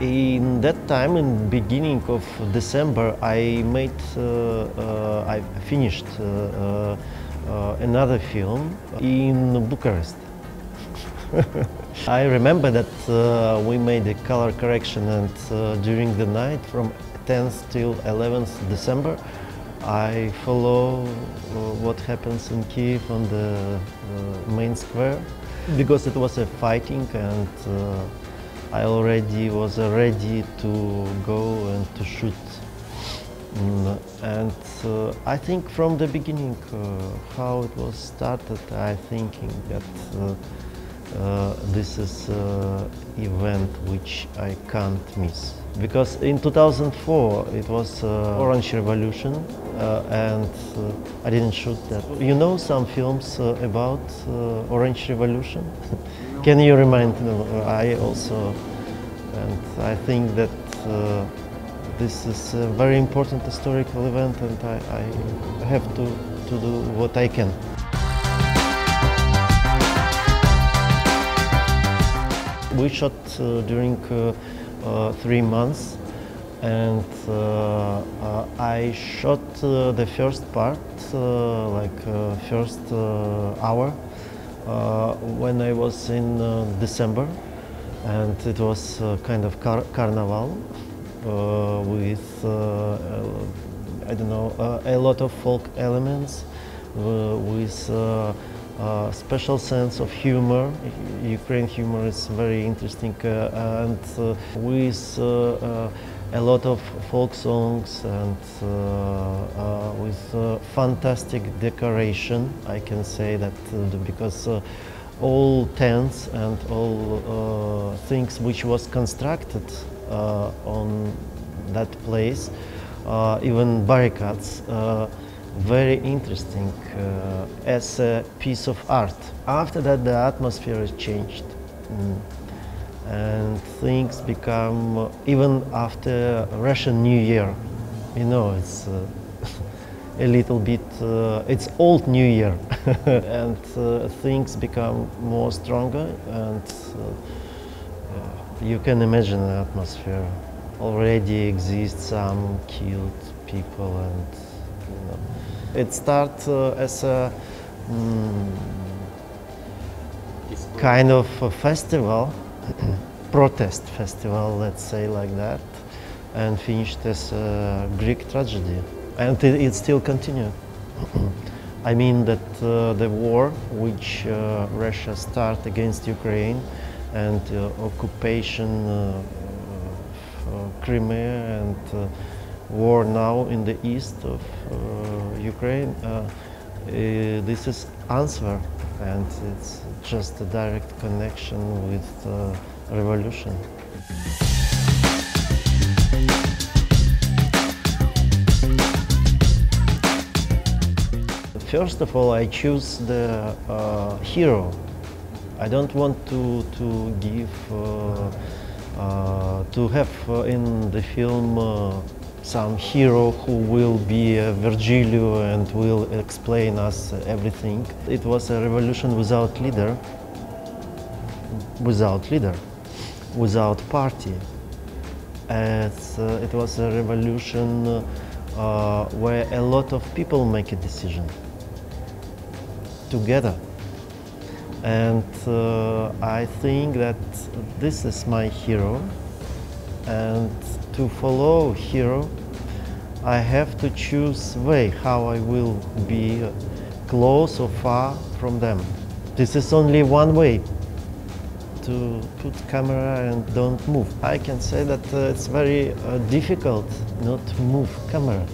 In that time, in beginning of December, I made, uh, uh, I finished uh, uh, another film in Bucharest. I remember that uh, we made a color correction and uh, during the night from 10th till 11th December I follow uh, what happens in Kiev on the uh, main square because it was a fighting and uh, I already was ready to go and to shoot. Mm, and uh, I think from the beginning uh, how it was started, I thinking that uh, this is event which I can't miss. Because in 2004 it was uh, Orange Revolution uh, and uh, I didn't shoot that. You know some films uh, about uh, Orange Revolution? Can you remind me? I also, and I think that uh, this is a very important historical event and I, I have to, to do what I can. We shot uh, during three months and uh, uh, I shot uh, the first part, uh, like uh, first uh, hour, uh, when I was in uh, December and it was uh, kind of car- carnival uh, with, uh, uh, I don't know, uh, a lot of folk elements uh, with uh, special sense of humor. U- Ukraine humor is very interesting uh, and uh, with uh, a lot of folk songs and uh, uh, with fantastic decoration. I can say that because all tents and all things which was constructed on that place, even barricades, very interesting uh, as a piece of art. After that, the atmosphere is changed. Mm. And things become, uh, even after Russian New Year, you know, it's uh, a little bit, uh, it's old New Year. and uh, things become more stronger and uh, you can imagine the atmosphere. Already exists some killed people and you know. It starts uh, as a mm, kind of a festival, protest festival, let's say like that, and finished as a Greek tragedy. And it, it still continued. I mean that uh, the war which uh, Russia started against Ukraine and uh, occupation uh, of Crimea and uh, war now in the east of uh, Ukraine, uh, uh, this is answer and it's just a direct connection with revolution. First of all, I choose the uh, hero. I don't want to to give uh, uh, to have in the film some hero who will be Virgilio and will explain us everything. It was a revolution without leader, without leader, without party. Uh, it was a revolution uh, where a lot of people make a decision together. And uh, I think that this is my hero. And to follow hero, I have to choose way how I will be close or far from them. This is only one way to put camera and don't move. I can say that uh, it's very uh, difficult not to move camera.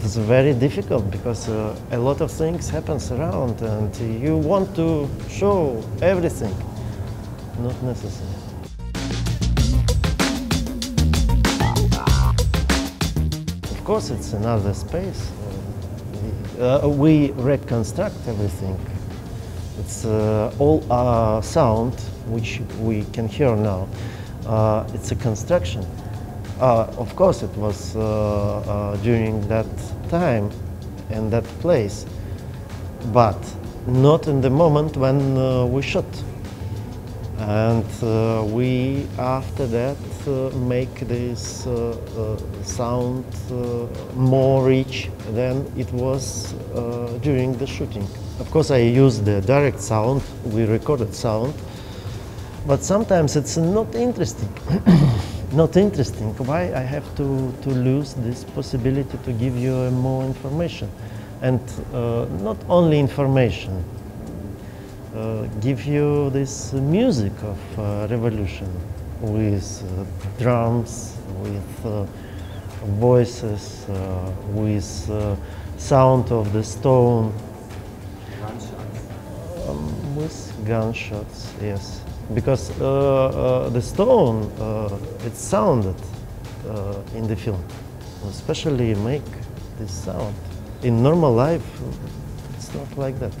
It's very difficult because uh, a lot of things happens around and you want to show everything. Not necessary. Course, it's another space. Uh, uh, we reconstruct everything. It's uh, all our sound, which we can hear now. Uh, it's a construction. Uh, of course, it was uh, uh, during that time and that place, but not in the moment when uh, we shot. And uh, we, after that, uh, make this uh, uh, sound uh, more rich than it was uh, during the shooting. Of course, I use the direct sound, we recorded sound, but sometimes it's not interesting. not interesting. Why I have to, to lose this possibility to give you uh, more information? And uh, not only information, uh, give you this music of uh, revolution with uh, drums, with uh, voices, uh, with sound of the stone, um, with gunshots, yes. Because the stone, it sounded in the film, especially make this sound. In normal life, it's not like that,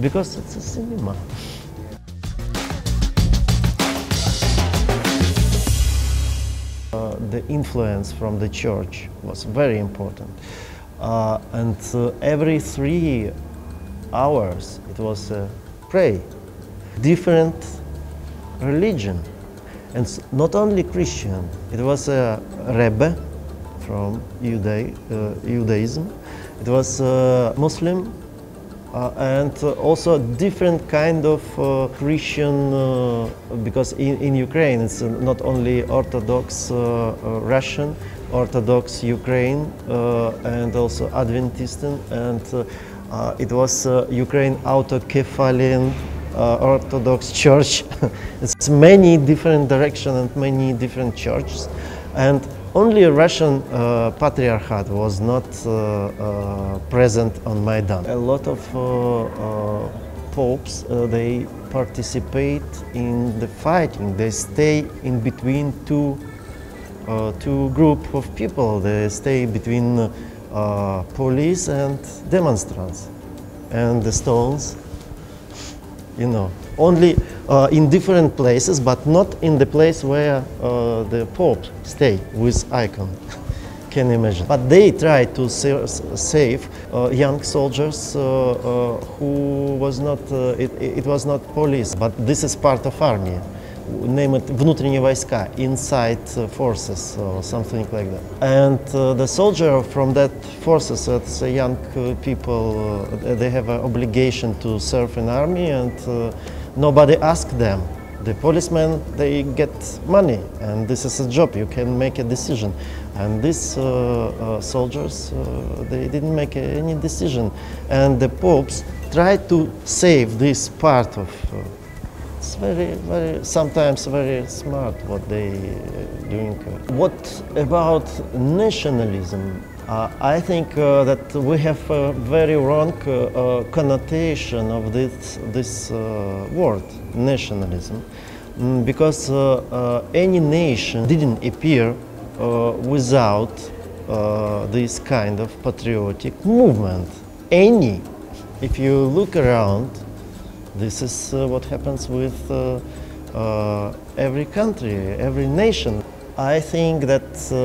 because it's a cinema. The influence from the church was very important. Uh, and uh, every three hours it was uh, pray. Different religion. And not only Christian, it was a Rebbe from Juda- uh, Judaism, it was a Muslim, uh, and uh, also different kind of uh, Christian, uh, because in, in Ukraine it's uh, not only Orthodox uh, Russian, Orthodox Ukraine, and also Adventist, and it was Ukraine Autokephalian uh, Orthodox Church. it's many different directions and many different churches, and only Russian uh, patriarchate was not uh, uh, present on Maidan. A lot of uh, popes they participate in the fighting. They stay in between two two group of people. They stay between police and demonstrants, and the stones you know, only uh, in different places, but not in the place where uh, the Pope stay with icon. Can you imagine? But they try to sa- save uh, young soldiers uh, uh, who was not. Uh, it, it was not police, but this is part of army. Name it внутренние войска, inside uh, forces or something like that. And uh, the soldier from that forces, it's uh, young uh, people, uh, they have an obligation to serve in army and uh, nobody ask them. The policemen, they get money and this is a job, you can make a decision. And these uh, uh, soldiers, uh, they didn't make any decision. And the popes tried to save this part of uh, it's very, very, sometimes very smart what they uh, doing. What about nationalism? Uh, I think uh, that we have a very wrong uh, uh, connotation of this, this uh, word, nationalism, Mm, because uh, any nation didn't appear without this kind of patriotic movement. Any, if you look around, this is what happens with every country, every nation. I think that uh,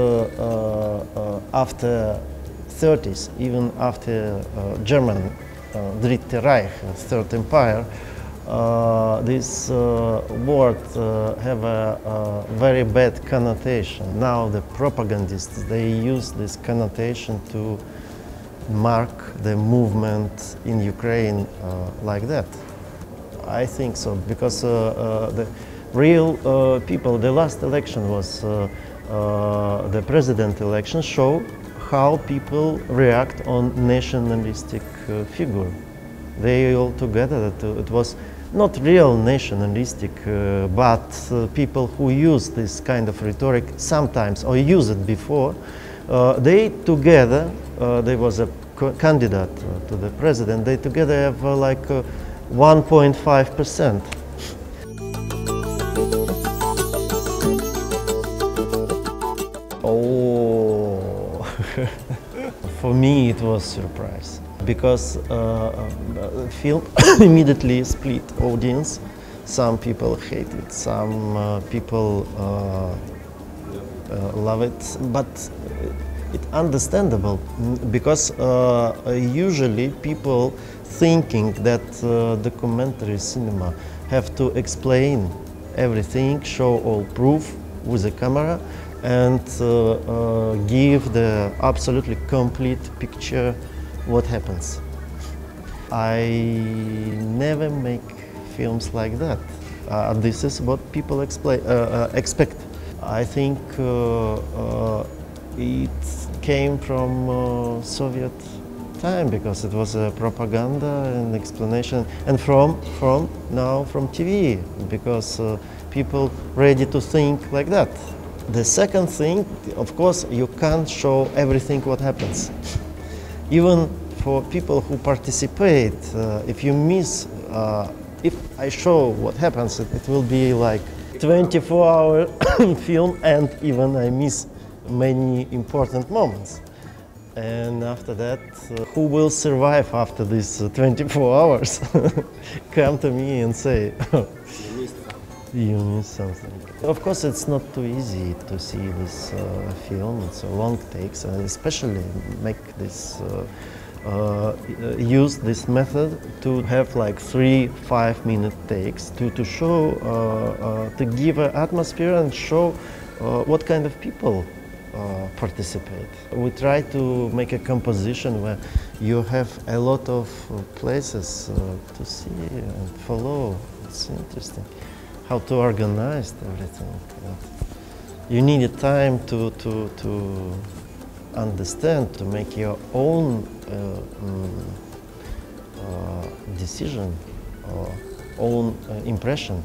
uh, uh, after 30s, even after German Dritte Reich, Third Empire, uh, this uh, word uh, have a, a very bad connotation. Now the propagandists they use this connotation to mark the movement in Ukraine like that. I think so because the real uh, people. The last election was uh, uh, the president election. Show how people react on nationalistic uh, figure. They all together. Uh, it was not real nationalistic, uh, but people who use this kind of rhetoric sometimes or use it before. They together. There was a candidate to the president. They together have like. Uh, 1.5 percent. for me it was surprise because uh, uh, film immediately split audience. Some people hate it, some uh, people uh, uh, love it, but it's understandable because uh, usually people thinking that documentary cinema have to explain everything, show all proof with a camera and uh, uh, give the absolutely complete picture what happens. I never make films like that. Uh, this is what people uh, uh, expect. I think uh, it came from Soviet time because it was a propaganda and explanation, and from from now from TV because people ready to think like that. The second thing, of course, you can't show everything what happens. Even for people who participate, uh, if you miss, uh, if I show what happens, it, it will be like 24 hour film and even I miss many important moments. And after that, uh, who will survive after these uh, 24 hours? Come to me and say, something. Of course, it's not too easy to see this uh, film. It's a long takes, and especially make this uh, uh, use this method to have like three five minute takes to to show uh, uh, to give an atmosphere and show uh, what kind of people participate. We try to make a composition where you have a lot of places to see and follow. It's interesting how to organize everything. You need a time to, to, to understand, to make your own uh, um, uh, decision or own uh, impression.